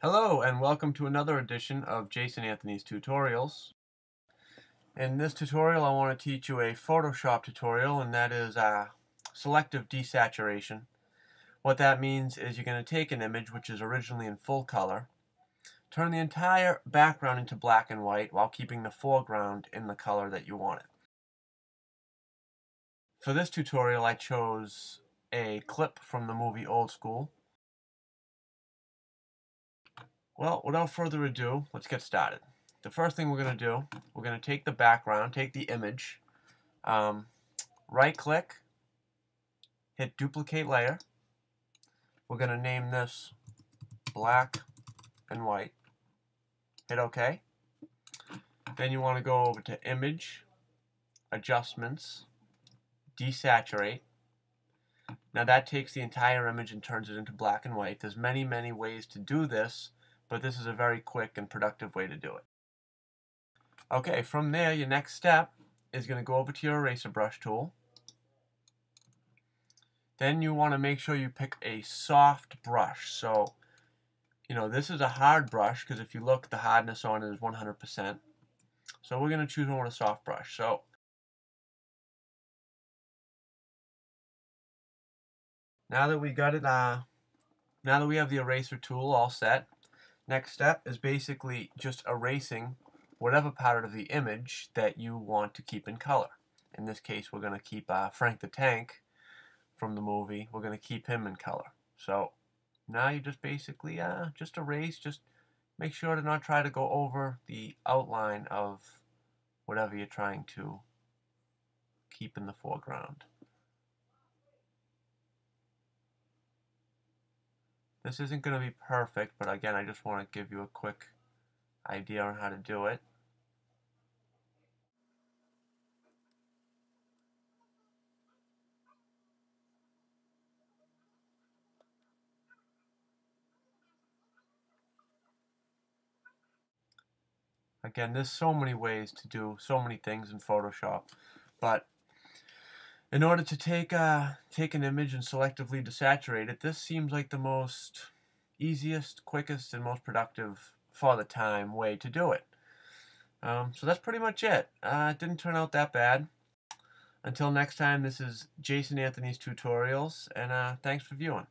Hello and welcome to another edition of Jason Anthony's Tutorials. In this tutorial I want to teach you a Photoshop tutorial and that is uh, selective desaturation. What that means is you're going to take an image which is originally in full color, turn the entire background into black and white while keeping the foreground in the color that you want it. For this tutorial I chose a clip from the movie Old School well, without further ado, let's get started. The first thing we're going to do, we're going to take the background, take the image, um, right click, hit duplicate layer. We're going to name this black and white. Hit OK. Then you want to go over to image, adjustments, desaturate. Now that takes the entire image and turns it into black and white. There's many, many ways to do this but this is a very quick and productive way to do it. Okay, from there, your next step is going to go over to your eraser brush tool. Then you want to make sure you pick a soft brush. So, you know, this is a hard brush because if you look, the hardness on it is 100%. So we're going to choose one with a soft brush. So now that we got it, uh, now that we have the eraser tool all set, Next step is basically just erasing whatever part of the image that you want to keep in color. In this case, we're going to keep uh, Frank the Tank from the movie. We're going to keep him in color. So now you just basically uh, just erase, just make sure to not try to go over the outline of whatever you're trying to keep in the foreground. This isn't going to be perfect, but again, I just want to give you a quick idea on how to do it. Again, there's so many ways to do so many things in Photoshop, but in order to take uh, take an image and selectively desaturate it, this seems like the most easiest, quickest, and most productive for the time way to do it. Um, so that's pretty much it. Uh, it didn't turn out that bad. Until next time, this is Jason Anthony's Tutorials, and uh, thanks for viewing.